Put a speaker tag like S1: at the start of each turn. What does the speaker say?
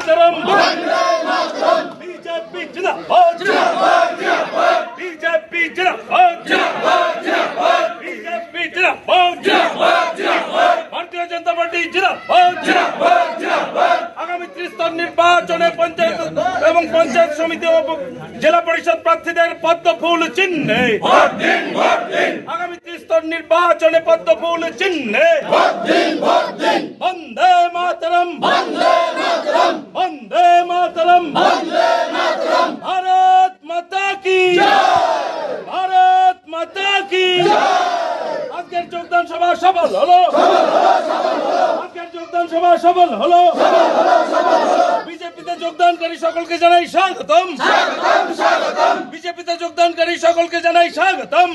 S1: Mataram B J P B J P B J P ভারতীয় জনতা party আগামী ত্রিস্তর নির্বাচনে পঞ্চায়েত এবং পঞ্চায়েত সমিতি ও জেলা পরিষদ প্রার্থীদের পদ্ম ফুল চিহ্নে। আগামী ত্রিস্তর নির্বাচনে পদ্ম ফুল চিহ্নে। বন্দে মাতরম। বন্দে যোগদান সভা সফল হলো। আজকের যোগদান সভা সফল হলো। বিজেপিতে যোগদানকারী সকলকে জানাই স্বাগতম। বিজেপিতে যোগদানকারী সকলকে জানাই স্বাগতম।